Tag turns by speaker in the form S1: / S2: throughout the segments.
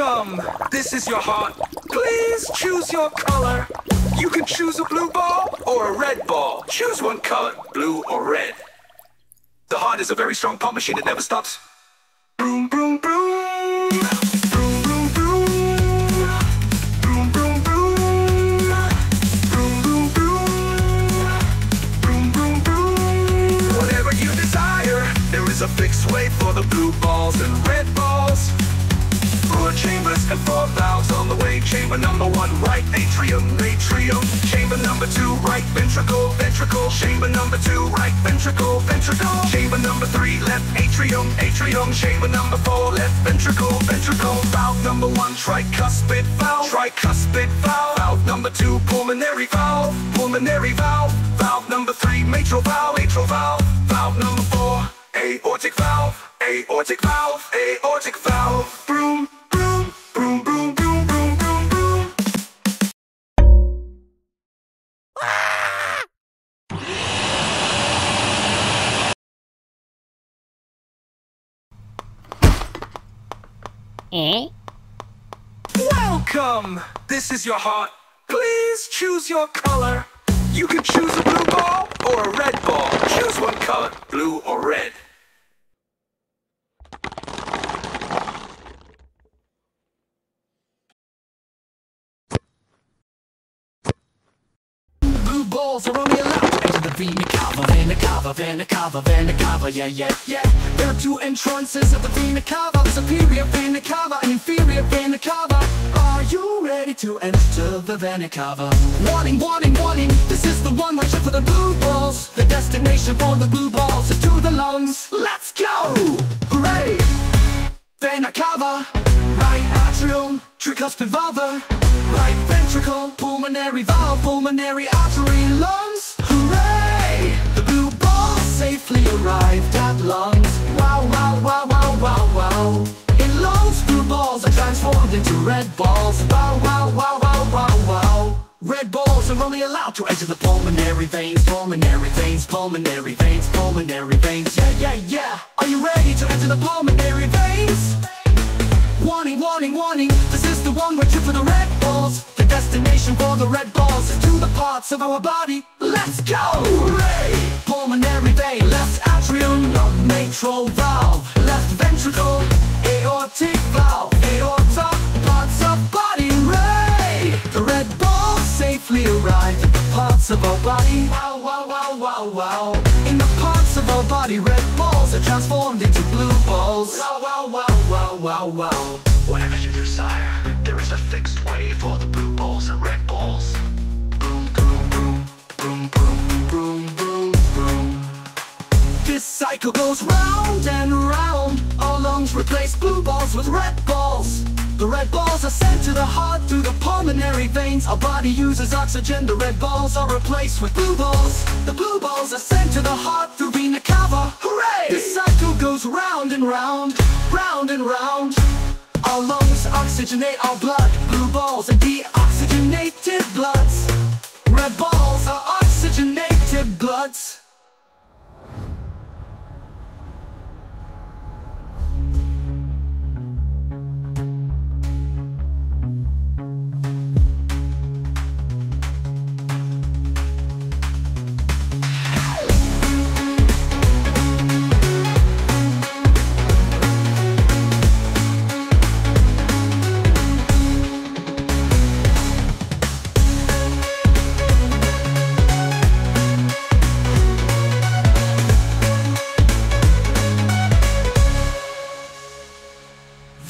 S1: Welcome! This is your heart. Please choose your color. You can choose a blue ball or a red ball. Choose one color, blue or red. The heart is a very strong pump machine that never stops. Boom, boom, boom. Whatever you desire, there is a fixed way for the blue balls and red and four valves on the way. Chamber number one, right atrium, atrium. Chamber number two, right ventricle, ventricle. Chamber number two, right ventricle, ventricle. Chamber number three, left atrium, atrium. Chamber number four, left ventricle, ventricle. Valve number one, tricuspid valve, tricuspid valve. Valve number two, pulmonary valve, pulmonary valve. Valve number three, mitral valve, mitral valve. Valve number four, aortic valve, aortic valve, aortic valve.
S2: Eh?
S1: Welcome! This is your heart. Please choose your color. You can choose a blue ball or a red ball. Choose one color, blue or red.
S3: Blue balls are only allowed to enter the vena cava, vena cava, vena cava, yeah, yeah, yeah. There are two entrances of the vena cava, superior vena cava and inferior vena cava. Are you ready to enter the vena cava? Warning, warning, warning, this is the one way for the blue balls. The destination for the blue balls to the lungs. Let's go! Hooray! Vena cava, right atrium, tricuspid valve, right ventricle, pulmonary valve, pulmonary artery, lungs. Safely arrived at lungs. Wow, wow, wow, wow, wow, wow. In lungs, blue balls are transformed into red balls. Wow, wow, wow, wow, wow, wow. Red balls are only allowed to enter the pulmonary veins, pulmonary veins, pulmonary veins, pulmonary veins. Yeah, yeah, yeah. Are you ready to enter the pulmonary veins? Warning, warning, warning, this is the one trip for the red balls The destination for the red balls is to the parts of our body Let's go! Hooray! Mitral valve Left ventricle, aortic valve Aorta, parts of body, ray! The red balls safely arrived at the parts of our body Wow, wow, wow, wow, wow In the parts of our body, red balls are transformed into blue balls Wow, wow, wow, wow, wow, wow
S1: Whatever you desire, there is a fixed way for the blue balls and red balls.
S3: Boom, boom, boom, boom, boom, boom. Cycle goes round and round. Our lungs replace blue balls with red balls. The red balls are sent to the heart through the pulmonary veins. Our body uses oxygen. The red balls are replaced with blue balls. The blue balls are sent to the heart through vena cava. Hooray! This cycle goes round and round, round and round. Our lungs oxygenate our blood. Blue balls are deoxygenated bloods. Red balls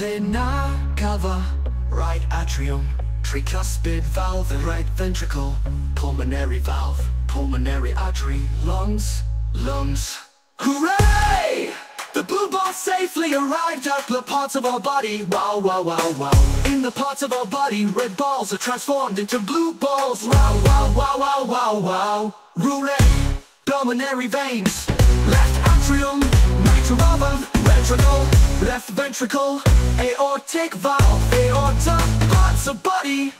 S3: Vena cava, right atrium, tricuspid valve, right ventricle, pulmonary valve, pulmonary artery, lungs, lungs. Hooray! The blue balls safely arrived at the parts of our body. Wow, wow, wow, wow. In the parts of our body, red balls are transformed into blue balls. Wow, wow, wow, wow, wow, wow. Hooray! Pulmonary veins, left atrium, mitral valve, ventricle, left ventricle, aortic valve, aorta, parts of body,